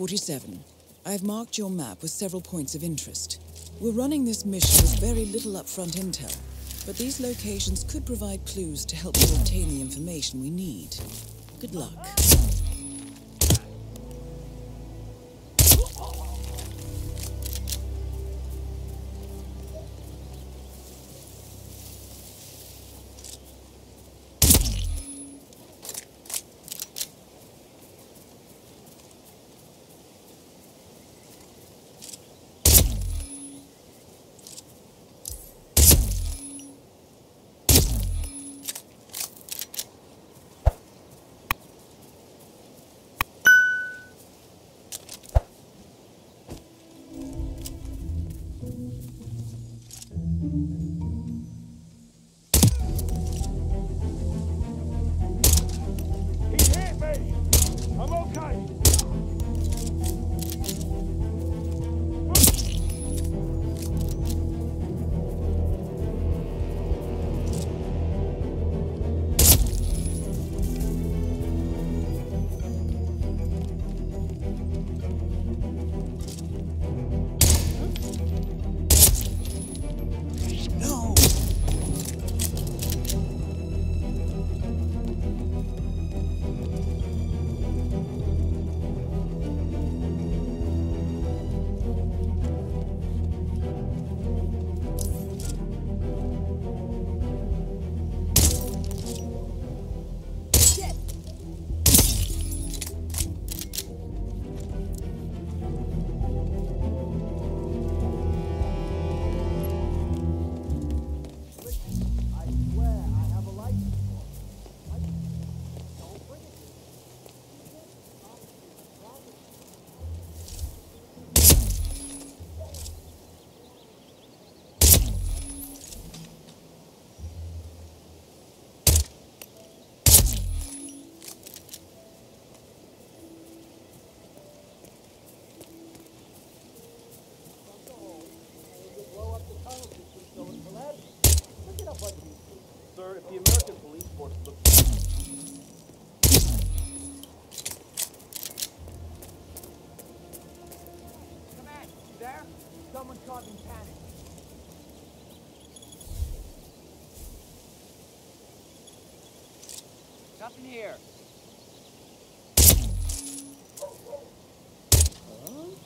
47. I've marked your map with several points of interest. We're running this mission with very little upfront intel, but these locations could provide clues to help you obtain the information we need. Good luck. There? Someone causing panic. Nothing here. Finally,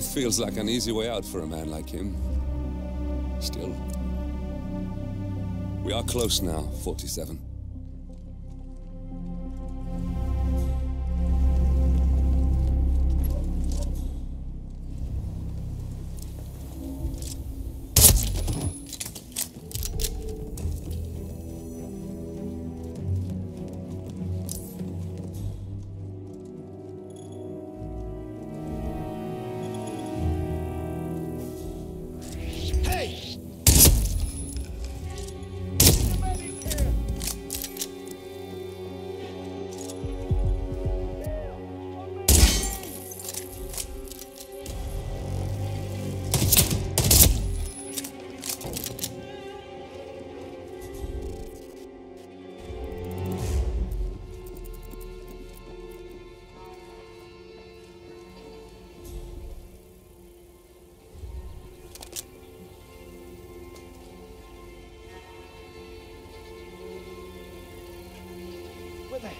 Feels like an easy way out for a man like him. Still. We are close now, 47.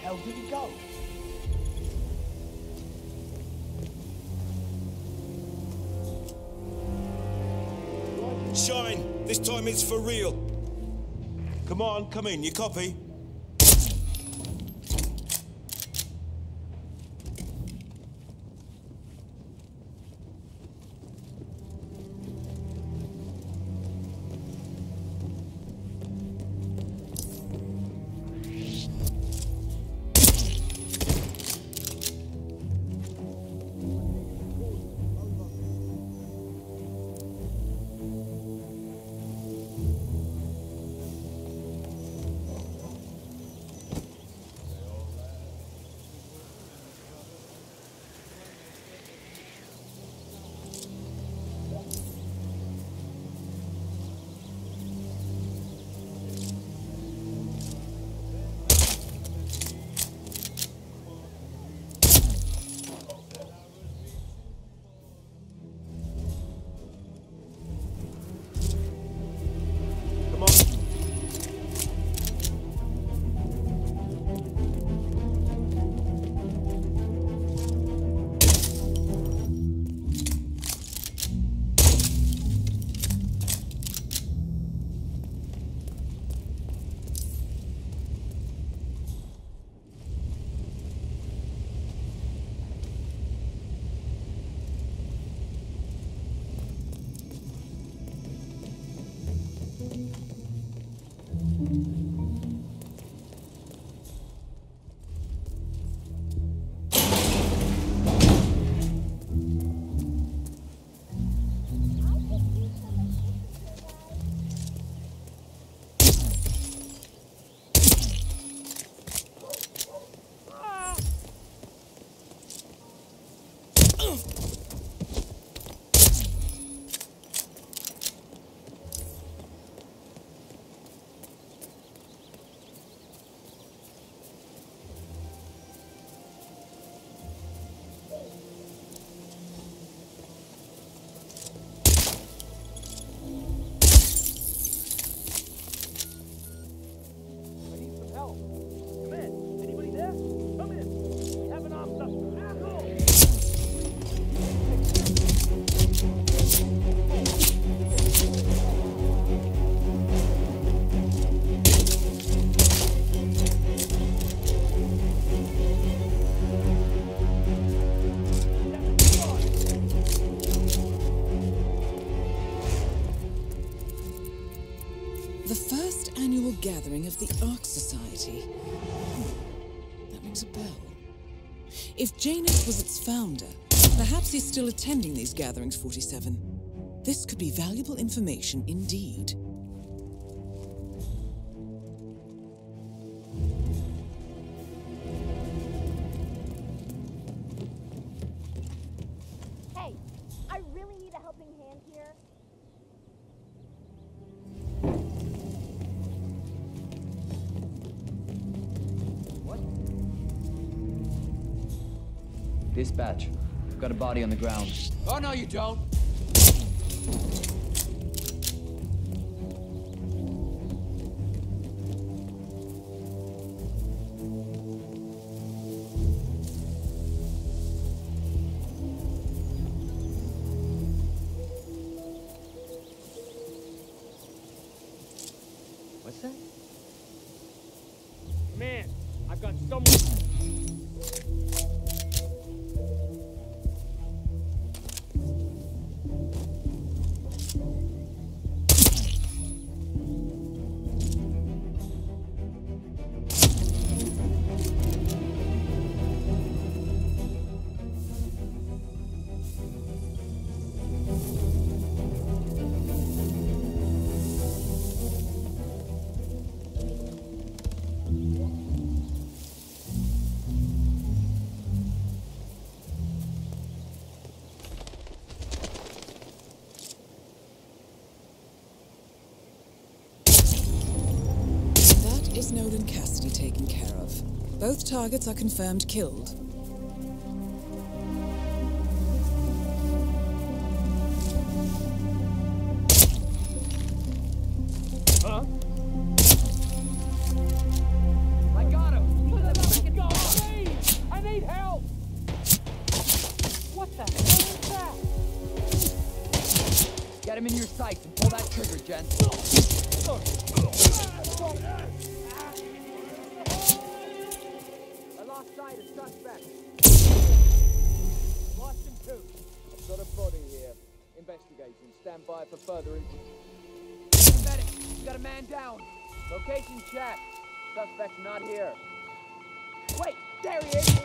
Hell did he go? Shine! This time it's for real. Come on, come in. You copy? He's still attending these gatherings, 47. This could be valuable information indeed. Hey, I really need a helping hand here. Dispatch. We've got a body on the ground. Oh, no, you don't. What's that? Man, I've got someone. Cassidy taken care of. Both targets are confirmed killed. Location check. Suspect's not here. Wait, there he is.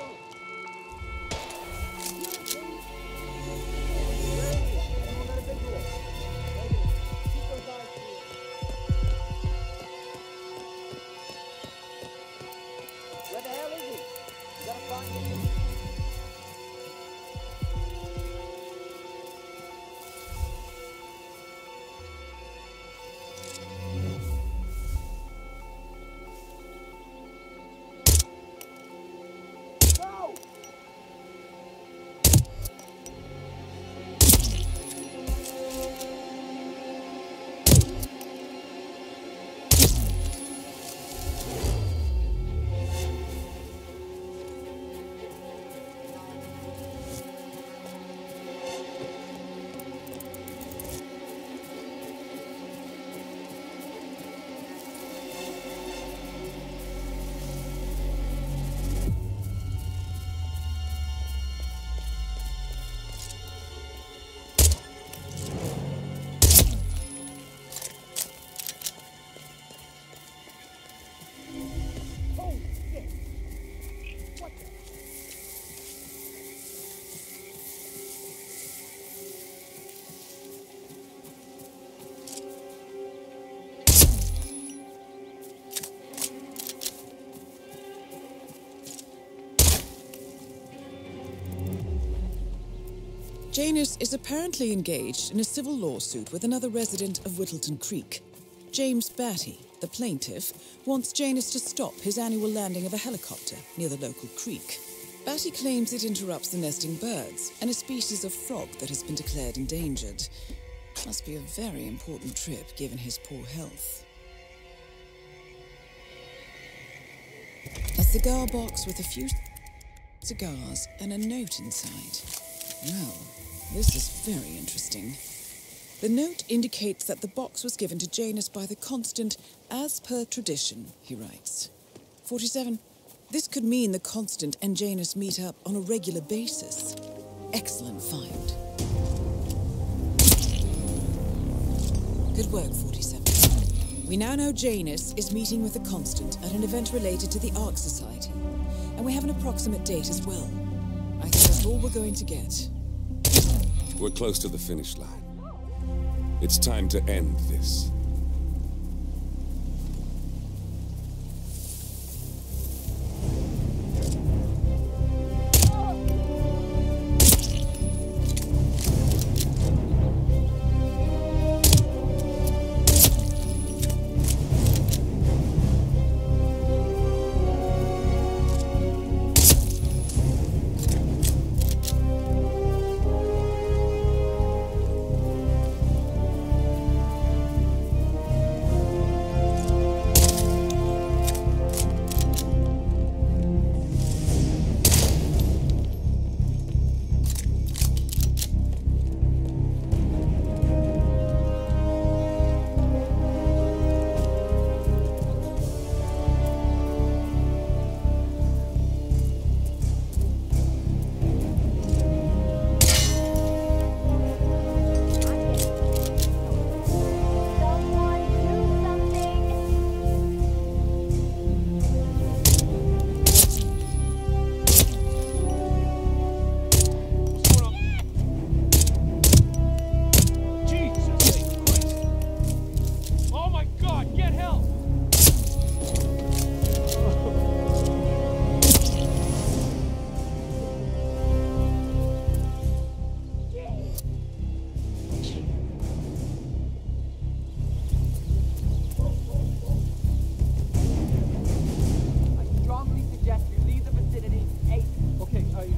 Janus is apparently engaged in a civil lawsuit with another resident of Whittleton Creek. James Batty, the plaintiff, wants Janus to stop his annual landing of a helicopter near the local creek. Batty claims it interrupts the nesting birds and a species of frog that has been declared endangered. Must be a very important trip given his poor health. A cigar box with a few cigars and a note inside. Well, this is very interesting. The note indicates that the box was given to Janus by the Constant as per tradition, he writes. 47. This could mean the Constant and Janus meet up on a regular basis. Excellent find. Good work, 47. We now know Janus is meeting with the Constant at an event related to the Ark Society, and we have an approximate date as well. I think that's all we're going to get. We're close to the finish line. It's time to end this.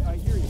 I hear you.